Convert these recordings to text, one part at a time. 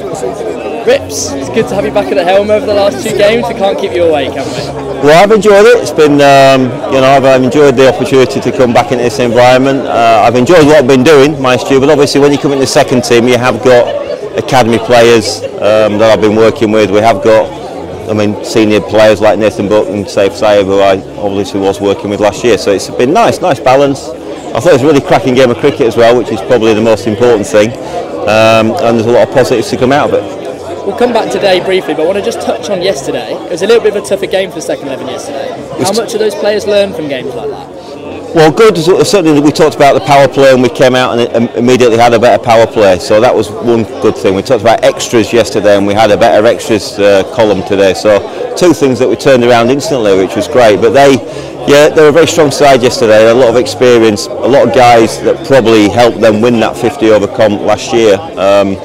Rips, it's good to have you back at the helm over the last two games. We can't keep you away, can we? Well, I've enjoyed it. It's been, um, you know, I've, I've enjoyed the opportunity to come back into this environment. Uh, I've enjoyed what I've been doing, my Stu, but obviously when you come into the second team, you have got academy players um, that I've been working with. We have got, I mean, senior players like Nathan Buck and Saif Zaib, who I obviously was working with last year. So it's been nice, nice balance. I thought it was a really cracking game of cricket as well, which is probably the most important thing. Um, and there's a lot of positives to come out of it. We'll come back today briefly, but I want to just touch on yesterday. It was a little bit of a tougher game for the second 11 yesterday. How much do those players learn from games like that? Well, good. Certainly, we talked about the power play, and we came out and immediately had a better power play. So that was one good thing. We talked about extras yesterday, and we had a better extras uh, column today. So two things that we turned around instantly, which was great. But they, yeah, they were a very strong side yesterday. A lot of experience, a lot of guys that probably helped them win that 50 over comp last year. Um,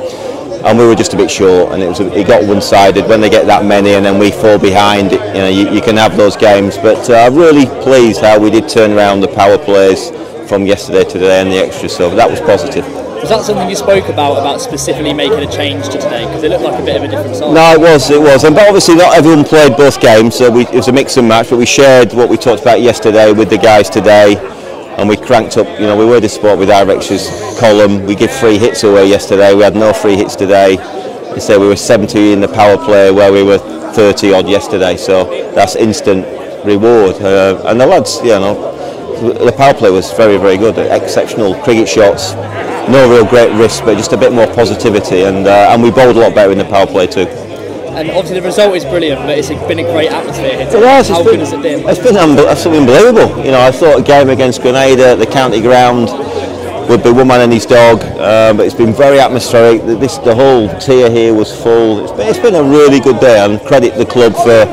and we were just a bit short and it was it got one-sided when they get that many and then we fall behind you know you, you can have those games but uh, really pleased how we did turn around the power plays from yesterday to today and the extras so that was positive was that something you spoke about about specifically making a change to today because it looked like a bit of a different side no it was it was and but obviously not everyone played both games so we, it was a mix and match but we shared what we talked about yesterday with the guys today and we cranked up. You know, we were disappointed with our extras column. We give free hits away yesterday. We had no free hits today. They say we were 70 in the power play where we were 30 odd yesterday. So that's instant reward. Uh, and the lads, you know, the power play was very, very good. Exceptional cricket shots. No real great risk, but just a bit more positivity. And uh, and we bowled a lot better in the power play too and obviously the result is brilliant, but it's been a great atmosphere here. It has. How good has it been? It's been absolutely unbelievable. You know, I thought a game against Grenada, the county ground, would be one man and his dog, um, but it's been very atmospheric. This the whole tier here was full. It's been, it's been a really good day, and credit the club for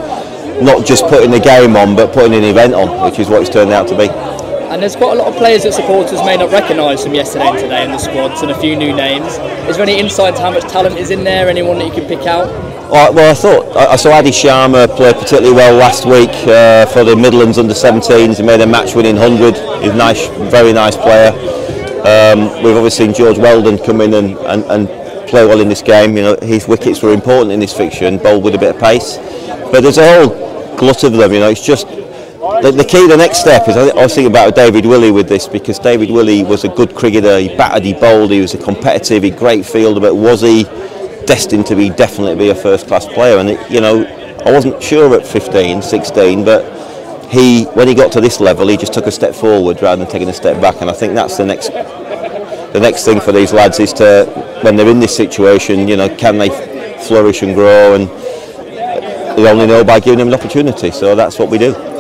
not just putting the game on, but putting an event on, which is what it's turned out to be. And there's quite a lot of players that supporters may not recognise from yesterday and today in the squads, and a few new names. Is there any insight to how much talent is in there? Anyone that you can pick out? well, I thought I saw Adi Sharma play particularly well last week uh, for the Midlands under 17s. He made a match-winning hundred. He's a nice, very nice player. Um, we've obviously seen George Weldon come in and, and, and, play well in this game. You know, his wickets were important in this fixture and bowled with a bit of pace. But there's a whole glut of them. You know, it's just the, the key. The next step is I, I was thinking about David Willey with this because David Willey was a good cricketer. He batted, he bowled, he was a competitive, he great fielder. But was he? destined to be definitely be a first class player and it, you know I wasn't sure at 15 16 but he when he got to this level he just took a step forward rather than taking a step back and I think that's the next the next thing for these lads is to when they're in this situation you know can they flourish and grow and they only know by giving them an opportunity so that's what we do